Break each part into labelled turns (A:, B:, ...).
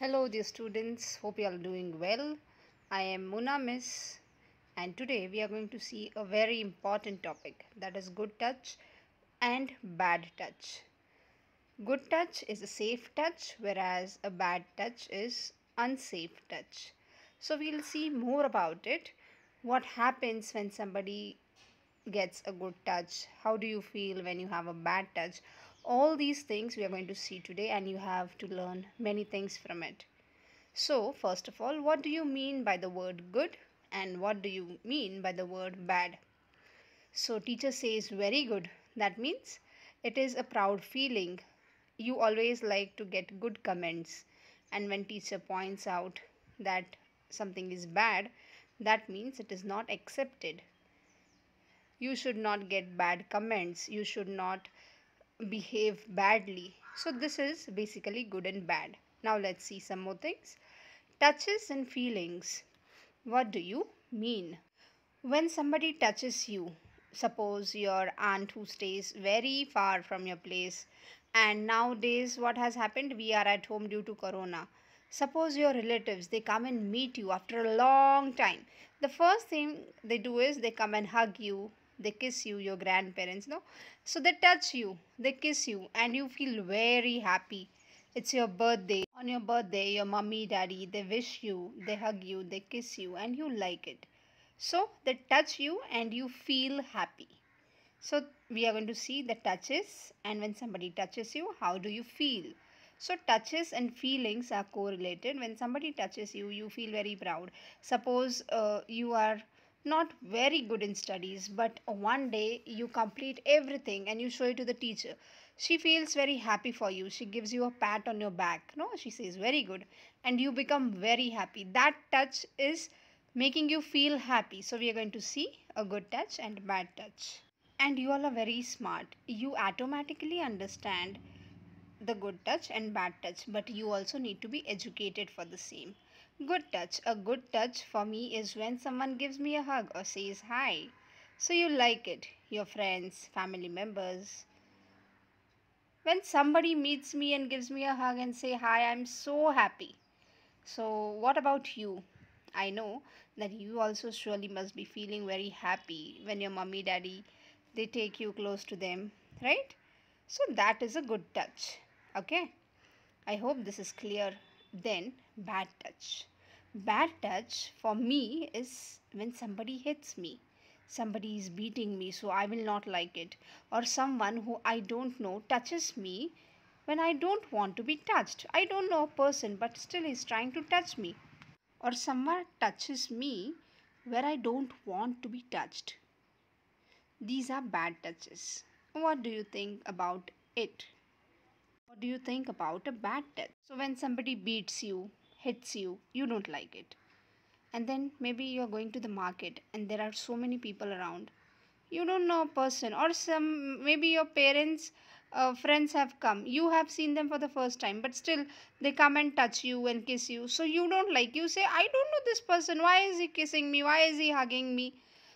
A: Hello, dear students. Hope you are doing well. I am Muna Miss, and today we are going to see a very important topic that is good touch and bad touch. Good touch is a safe touch, whereas a bad touch is unsafe touch. So, we'll see more about it. What happens when somebody gets a good touch? How do you feel when you have a bad touch? All these things we are going to see today, and you have to learn many things from it. So, first of all, what do you mean by the word good and what do you mean by the word bad? So, teacher says very good. That means it is a proud feeling. You always like to get good comments, and when teacher points out that something is bad, that means it is not accepted. You should not get bad comments. You should not behave badly. So, this is basically good and bad. Now, let's see some more things. Touches and feelings. What do you mean? When somebody touches you, suppose your aunt who stays very far from your place, and nowadays, what has happened? We are at home due to Corona. Suppose your relatives they come and meet you after a long time. The first thing they do is they come and hug you, they kiss you, your grandparents, no? So they touch you, they kiss you, and you feel very happy. It's your birthday. On your birthday, your mummy, daddy, they wish you, they hug you, they kiss you, and you like it. So they touch you and you feel happy. So we are going to see the touches, and when somebody touches you, how do you feel? So, touches and feelings are correlated. When somebody touches you, you feel very proud. Suppose uh, you are not very good in studies, but one day you complete everything and you show it to the teacher. She feels very happy for you. She gives you a pat on your back. No, she says, very good. And you become very happy. That touch is making you feel happy. So, we are going to see a good touch and bad touch. And you all are very smart. You automatically understand the good touch and bad touch, but you also need to be educated for the same. Good touch. A good touch for me is when someone gives me a hug or says hi. So you like it, your friends, family members. When somebody meets me and gives me a hug and say hi, I'm so happy. So what about you? I know that you also surely must be feeling very happy when your mommy daddy they take you close to them, right? So that is a good touch okay i hope this is clear then bad touch bad touch for me is when somebody hits me. Somebody is beating me so i will not like it. Or someone who i don't know touches me when i don't want to be touched. I don't know a person but still is trying to touch me. Or someone touches me where i don't want to be touched. These are bad touches. What do you think about it? What do you think about a bad touch? So, when somebody beats you, hits you, you don't like it. And then maybe you're going to the market and there are so many people around. You don't know a person, or some maybe your parents, uh, friends have come. You have seen them for the first time, but still they come and touch you and kiss you. So, you don't like. You say, I don't know this person. Why is he kissing me? Why is he hugging me?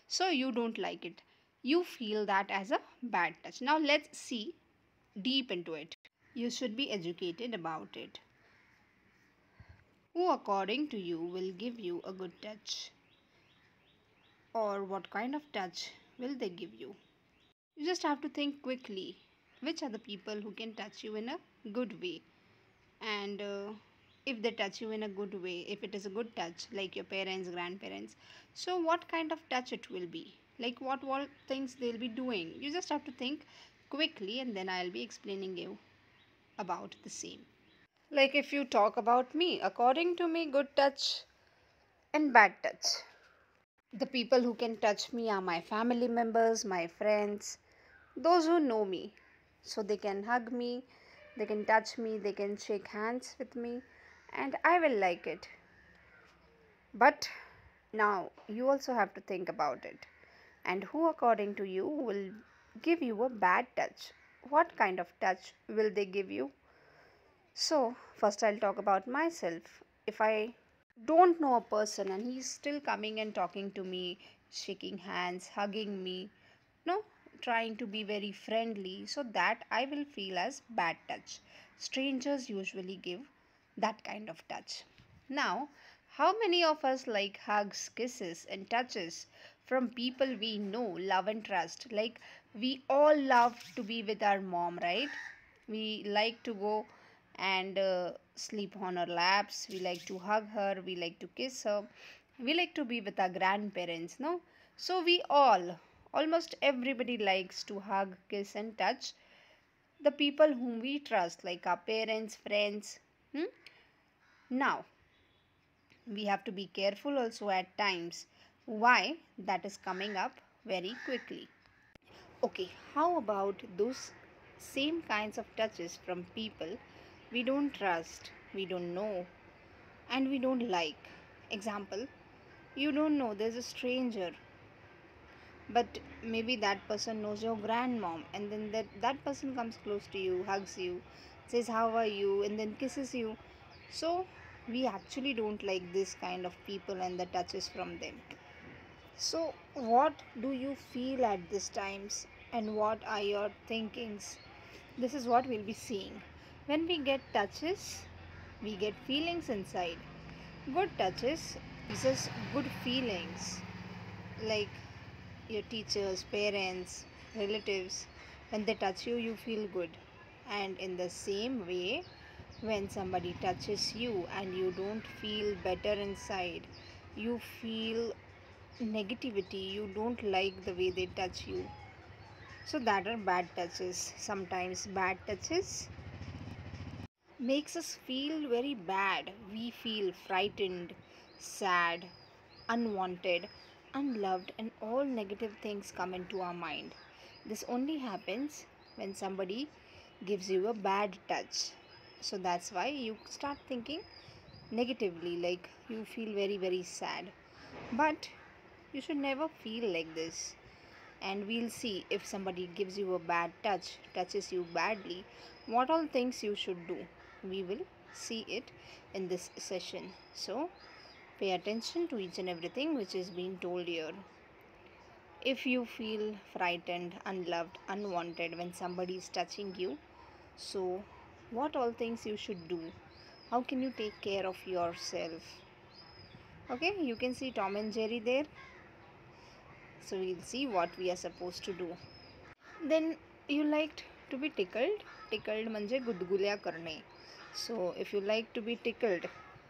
A: So, you don't like it. You feel that as a bad touch. Now, let's see deep into it. You should be educated about it. Who, according to you, will give you a good touch? Or what kind of touch will they give you? You just have to think quickly which are the people who can touch you in a good way. And uh, if they touch you in a good way, if it is a good touch, like your parents, grandparents, so what kind of touch it will be? Like what all things they'll be doing? You just have to think quickly, and then I'll be explaining you about the same. Like if you talk about me, according to me, good touch and bad touch. The people who can touch me are my family members, my friends, those who know me. So they can hug me, they can touch me, they can shake hands with me, and I will like it. But now you also have to think about it. And who, according to you, will give you a bad touch what kind of touch will they give you? So, first I'll talk about myself. If I don't know a person and he's still coming and talking to me, shaking hands, hugging me, no, trying to be very friendly, so that I will feel as bad touch. Strangers usually give that kind of touch. Now, how many of us like hugs, kisses, and touches from people we know, love, and trust? Like, we all love to be with our mom, right? We like to go and uh, sleep on her laps. We like to hug her. We like to kiss her. We like to be with our grandparents, no? So, we all, almost everybody likes to hug, kiss, and touch the people whom we trust, like our parents, friends. Hmm? Now, we have to be careful also at times why that is coming up very quickly. Okay, how about those same kinds of touches from people we don't trust, we don't know, and we don't like? Example, you don't know there's a stranger. But maybe that person knows your grandmom and then that that person comes close to you hugs you says how are you? and then kisses you. So we actually don't like this kind of people and the touches from them. So what do you feel at these times and what are your thinkings? This is what we'll be seeing when we get touches we get feelings inside good touches is just good feelings like your teachers, parents, relatives, when they touch you, you feel good. And in the same way, when somebody touches you and you don't feel better inside, you feel negativity, you don't like the way they touch you. So, that are bad touches. Sometimes, bad touches makes us feel very bad. We feel frightened, sad, unwanted unloved, and all negative things come into our mind. This only happens when somebody gives you a bad touch. So that's why you start thinking negatively, like you feel very, very sad. But you should never feel like this. And we'll see if somebody gives you a bad touch, touches you badly, what all things you should do We will see it in this session. So, Pay attention to each and everything which is being told here. If you feel frightened, unloved, unwanted when somebody is touching you, so what all things you should do? How can you take care of yourself? Okay, you can see Tom and Jerry there. So we'll see what we are supposed to do. Then you liked to be tickled. Tickled म्हणजे गुदगुल्या करणे. so if you like to be tickled,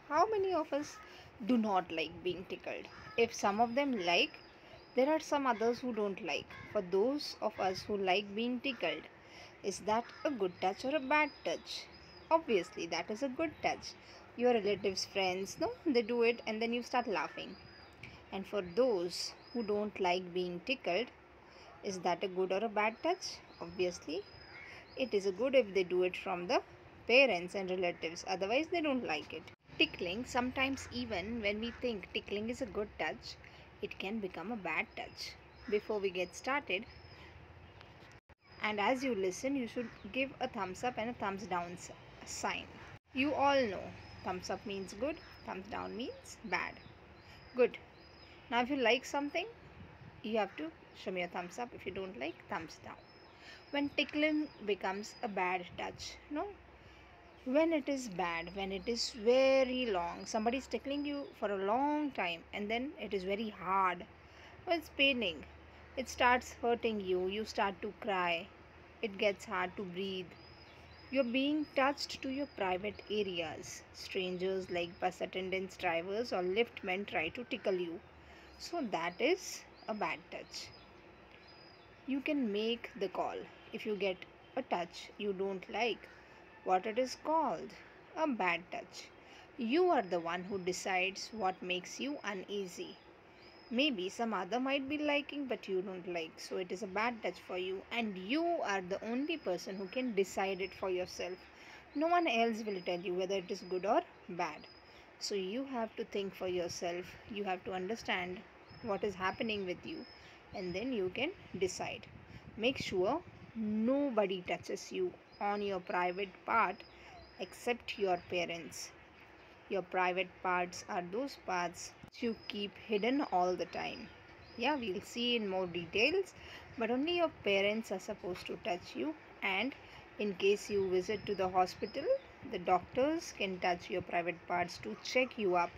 A: how many of us do not like being tickled. If some of them like, there are some others who don't like. For those of us who like being tickled, is that a good touch or a bad touch? Obviously, that is a good touch. Your relatives, friends, no, they do it and then you start laughing. And for those who don't like being tickled, is that a good or a bad touch? Obviously, it is a good if they do it from the parents and relatives, otherwise, they don't like it. Tickling, sometimes even when we think tickling is a good touch, it can become a bad touch. Before we get started, and as you listen, you should give a thumbs up and a thumbs down sign. You all know thumbs up means good, thumbs down means bad. Good. Now, if you like something, you have to show me a thumbs up. If you don't like, thumbs down. When tickling becomes a bad touch, no, when it is bad when it is very long somebody is tickling you for a long time and then it is very hard it's paining. It starts hurting you. You start to cry. It gets hard to breathe. You're being touched to your private areas. Strangers like bus attendants drivers or lift men try to tickle you. So that is a bad touch. You can make the call. If you get a touch you don't like what it is called a bad touch. You are the one who decides what makes you uneasy. Maybe some other might be liking, but you don't like, so it is a bad touch for you, and you are the only person who can decide it for yourself. No one else will tell you whether it is good or bad. So you have to think for yourself, you have to understand what is happening with you, and then you can decide. Make sure nobody touches you on your private part except your parents. Your private parts are those parts you keep hidden all the time. Yeah, we'll see in more details, but only your parents are supposed to touch you and in case you visit to the hospital the doctors can touch your private parts to check you up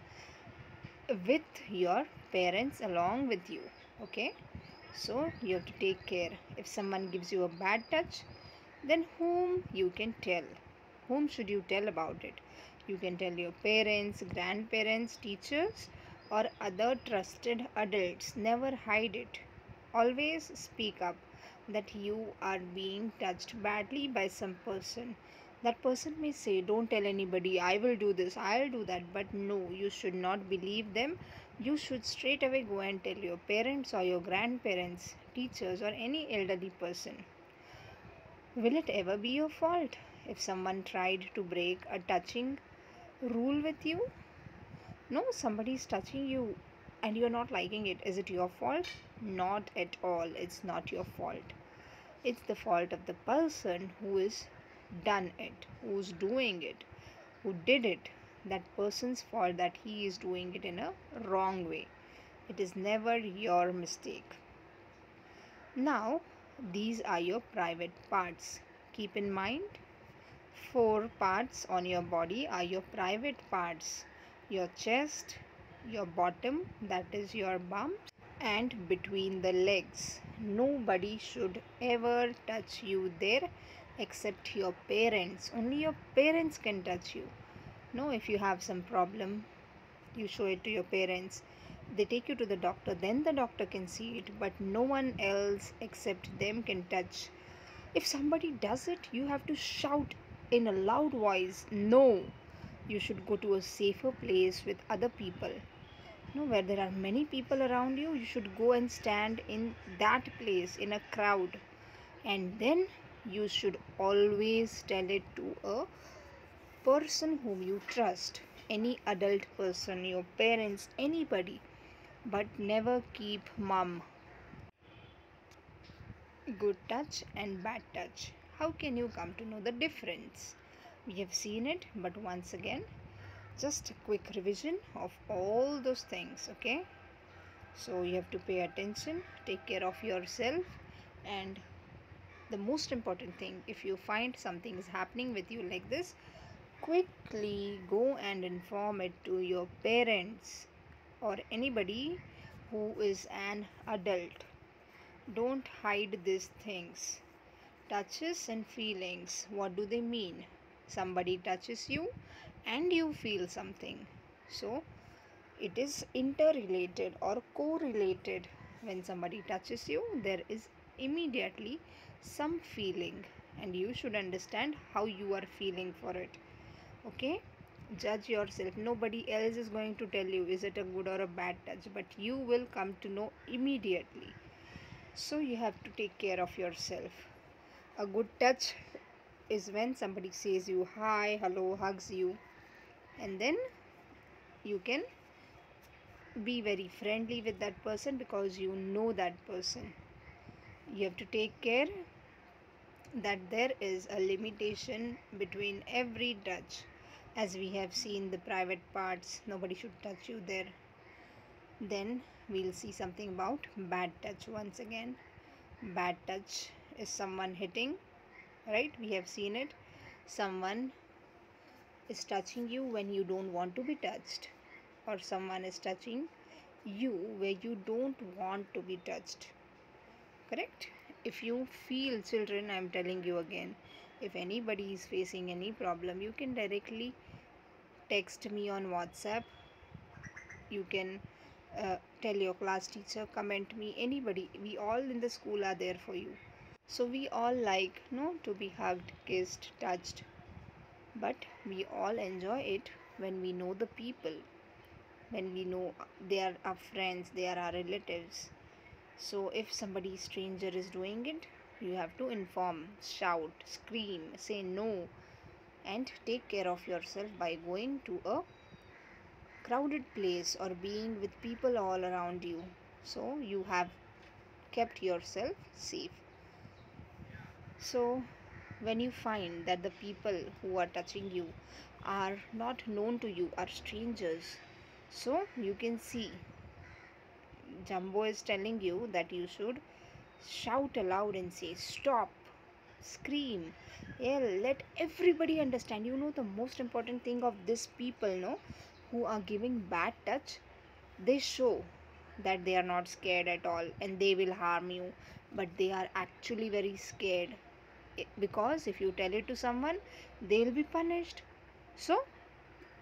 A: with your parents along with you okay so you have to take care if someone gives you a bad touch then whom you can tell. Whom should you tell about it? You can tell your parents grandparents teachers or other trusted adults. Never hide it. Always speak up that you are being touched badly by some person. That person may say don't tell anybody. I will do this. I'll do that. But no you should not believe them. You should straight away go and tell your parents or your grandparents teachers or any elderly person will it ever be your fault if someone tried to break a touching rule with you? No somebody is touching you and you're not liking it. Is it your fault? Not at all. It's not your fault. It's the fault of the person who is done it, who's doing it, who did it, that person's fault that he is doing it in a wrong way. It is never your mistake. Now, these are your private parts. Keep in mind, four parts on your body are your private parts your chest, your bottom, that is your bum, and between the legs. Nobody should ever touch you there except your parents. Only your parents can touch you. No, if you have some problem, you show it to your parents. They take you to the doctor, then the doctor can see it, but no one else except them can touch. If somebody does it, you have to shout in a loud voice, No! You should go to a safer place with other people. No, where there are many people around you, you should go and stand in that place in a crowd and then you should always tell it to a person whom you trust any adult person your parents anybody but never keep mum. Good touch and bad touch. How can you come to know the difference? We have seen it but once again just a quick revision of all those things okay? So you have to pay attention take care of yourself and the most important thing if you find something is happening with you like this quickly go and inform it to your parents or anybody who is an adult. Don't hide these things. Touches and feelings what do they mean? Somebody touches you and you feel something. So it is interrelated or correlated. When somebody touches you there is immediately some feeling and you should understand how you are feeling for it. Okay judge yourself. Nobody else is going to tell you is it a good or a bad touch but you will come to know immediately. So you have to take care of yourself. A good touch is when somebody says you hi hello hugs you and then you can be very friendly with that person because you know that person. You have to take care that there is a limitation between every touch as we have seen the private parts nobody should touch you there. Then we'll see something about bad touch once again. Bad touch is someone hitting right? We have seen it. Someone is touching you when you don't want to be touched or someone is touching you where you don't want to be touched correct? If you feel children i'm telling you again if anybody is facing any problem you can directly text me on whatsapp. You can uh, tell your class teacher comment me. Anybody we all in the school are there for you. So we all like no to be hugged kissed touched. But we all enjoy it when we know the people when we know they are our friends they are our relatives. So if somebody stranger is doing it you have to inform shout scream say no and take care of yourself by going to a crowded place or being with people all around you. So you have kept yourself safe. So when you find that the people who are touching you are not known to you are strangers so you can see. Jumbo is telling you that you should shout aloud and say, Stop! scream yell let everybody understand. You know the most important thing of this people no who are giving bad touch they show that they are not scared at all and they will harm you but they are actually very scared. Because if you tell it to someone they'll be punished. So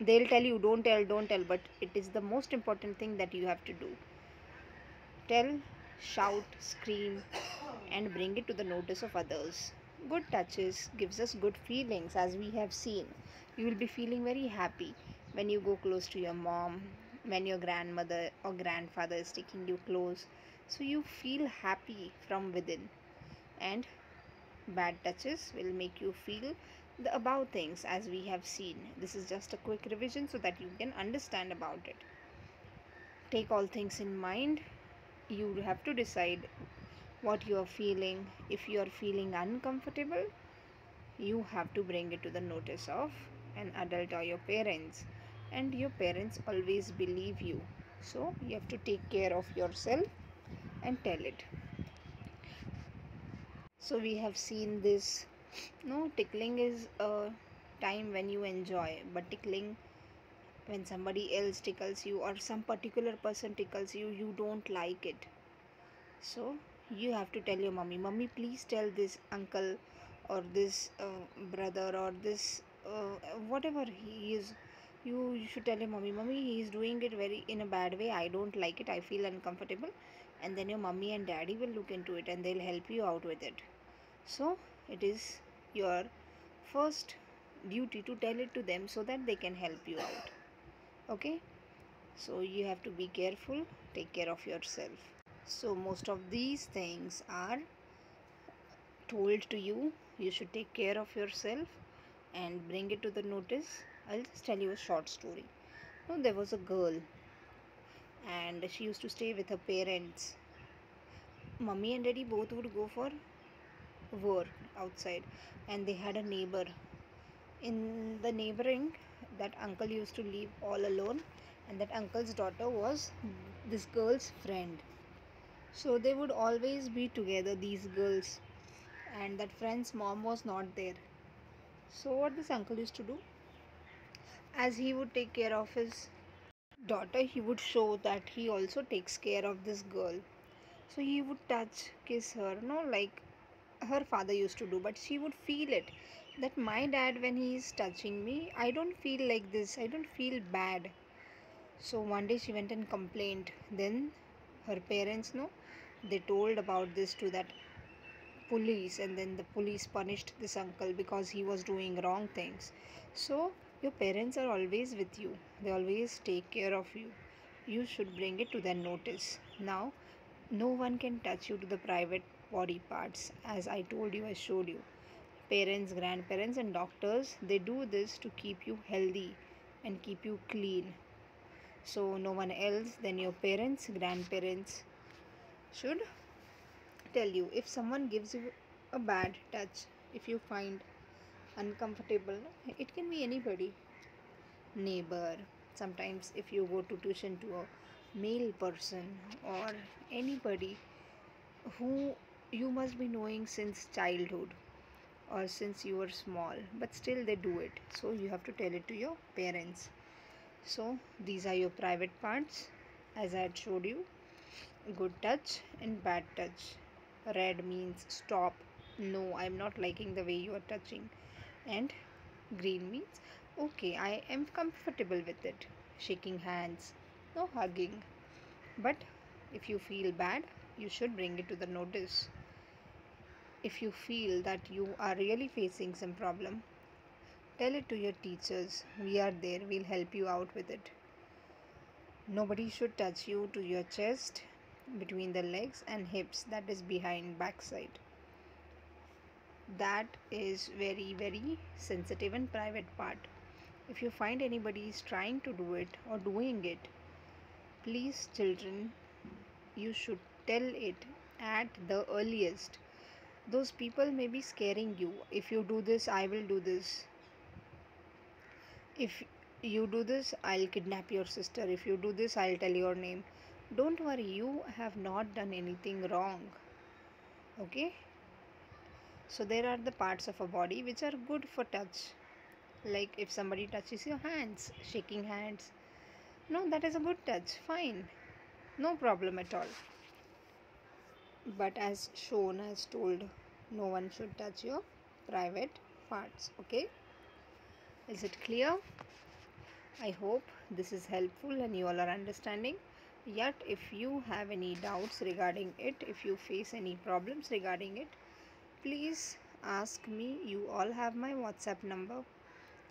A: they'll tell you don't tell don't tell but it is the most important thing that you have to do. Tell shout scream and bring it to the notice of others. Good touches gives us good feelings as we have seen. You will be feeling very happy when you go close to your mom when your grandmother or grandfather is taking you close. So you feel happy from within. And bad touches will make you feel the above things as we have seen. This is just a quick revision so that you can understand about it. Take all things in mind you have to decide what you are feeling. If you are feeling uncomfortable you have to bring it to the notice of an adult or your parents. And your parents always believe you. So you have to take care of yourself and tell it. So we have seen this. No tickling is a time when you enjoy but tickling when somebody else tickles you or some particular person tickles you you don't like it. So you have to tell your mummy mummy please tell this uncle or this uh, brother or this uh, whatever he is. You, you should tell your mummy mummy he is doing it very in a bad way. I don't like it. I feel uncomfortable. And then your mummy and daddy will look into it and they'll help you out with it. So it is your first duty to tell it to them so that they can help you out okay? So you have to be careful. Take care of yourself. So most of these things are told to you. You should take care of yourself and bring it to the notice. I'll just tell you a short story. Now there was a girl and she used to stay with her parents. Mummy and daddy both would go for work outside and they had a neighbor. In the neighboring that uncle used to live all alone and that uncle's daughter was this girl's friend. So they would always be together these girls and that friend's mom was not there. So what this uncle used to do? As he would take care of his daughter he would show that he also takes care of this girl. So he would touch kiss her no like her father used to do but she would feel it that my dad when he is touching me i don't feel like this. I don't feel bad. So one day she went and complained. Then her parents know they told about this to that police and then the police punished this uncle because he was doing wrong things. So your parents are always with you. They always take care of you. You should bring it to their notice. Now no one can touch you to the private body parts as i told you i showed you parents grandparents and doctors they do this to keep you healthy and keep you clean. So no one else than your parents grandparents should tell you. If someone gives you a bad touch if you find uncomfortable it can be anybody neighbor. Sometimes if you go to tuition to a male person or anybody who you must be knowing since childhood or since you were small but still they do it. So you have to tell it to your parents. So these are your private parts. As i had showed you good touch and bad touch. Red means stop. No i'm not liking the way you are touching. And green means okay i am comfortable with it. Shaking hands no hugging. But if you feel bad you should bring it to the notice if you feel that you are really facing some problem tell it to your teachers. We are there. We'll help you out with it. Nobody should touch you to your chest between the legs and hips. That is behind backside. That is very very sensitive and private part. If you find anybody is trying to do it or doing it please children you should tell it at the earliest those people may be scaring you. If you do this i will do this. If you do this i'll kidnap your sister. If you do this i'll tell your name. Don't worry you have not done anything wrong. Okay? So there are the parts of a body which are good for touch. Like if somebody touches your hands shaking hands no that is a good touch. Fine. No problem at all but as shown as told no one should touch your private parts okay? Is it clear? I hope this is helpful and you all are understanding. Yet if you have any doubts regarding it if you face any problems regarding it please ask me. You all have my whatsapp number.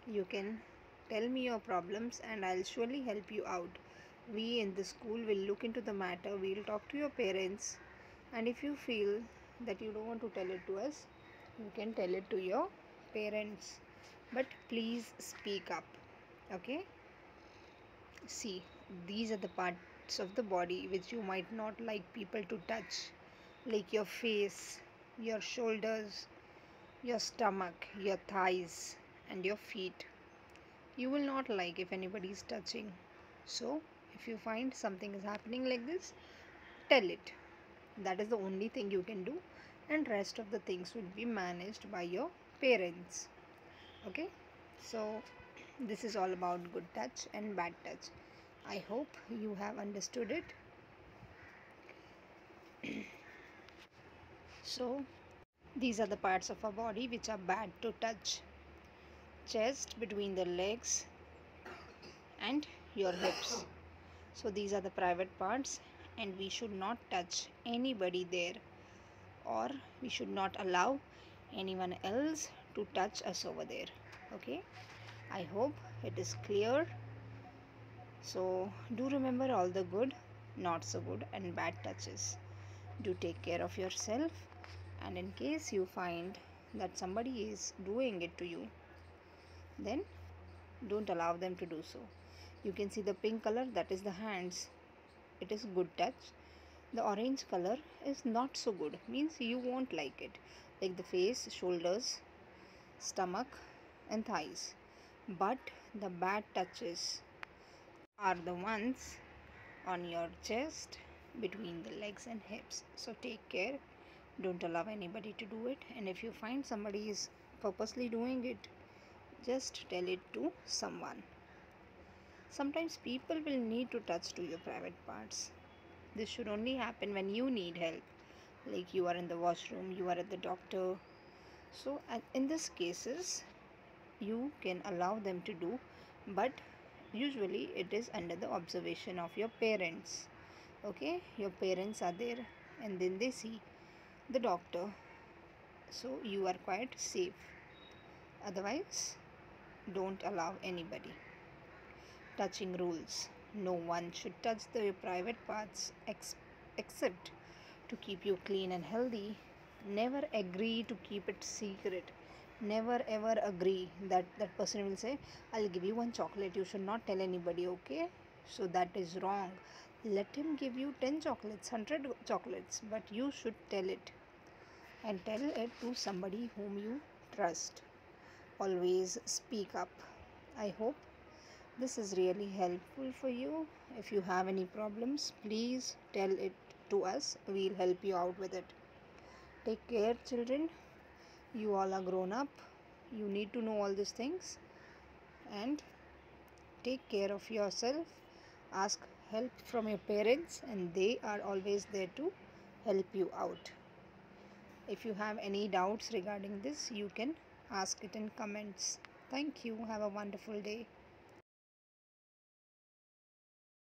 A: You can tell me your problems and i'll surely help you out. We in the school will look into the matter. We'll talk to your parents and if you feel that you don't want to tell it to us you can tell it to your parents. But please speak up okay? See these are the parts of the body which you might not like people to touch like your face your shoulders your stomach your thighs and your feet. You will not like if anybody is touching. So if you find something is happening like this tell it that is the only thing you can do. And rest of the things will be managed by your parents. Okay? So this is all about good touch and bad touch. I hope you have understood it. So these are the parts of our body which are bad to touch. Chest between the legs and your hips. So these are the private parts and we should not touch anybody there. Or we should not allow anyone else to touch us over there. Okay? I hope it is clear. So do remember all the good not so good and bad touches. Do take care of yourself and in case you find that somebody is doing it to you then don't allow them to do so. You can see the pink color that is the hands it is good touch. The orange color is not so good means you won't like it. Like the face shoulders stomach and thighs. But the bad touches are the ones on your chest between the legs and hips. So take care. Don't allow anybody to do it. And if you find somebody is purposely doing it just tell it to someone sometimes people will need to touch to your private parts. This should only happen when you need help. Like you are in the washroom you are at the doctor. So in these cases you can allow them to do but usually it is under the observation of your parents. Okay? Your parents are there and then they see the doctor. So you are quite safe. Otherwise don't allow anybody touching rules. No one should touch the private parts ex- except to keep you clean and healthy. Never agree to keep it secret. Never ever agree that that person will say, I'll give you one chocolate. You should not tell anybody, okay? So that is wrong. Let him give you 10 chocolates, 100 chocolates, but you should tell it. And tell it to somebody whom you trust. Always speak up. I hope this is really helpful for you. If you have any problems please tell it to us. We'll help you out with it. Take care children. You all are grown up. You need to know all these things. And take care of yourself. Ask help from your parents and they are always there to help you out. If you have any doubts regarding this you can ask it in comments. Thank you. Have a wonderful day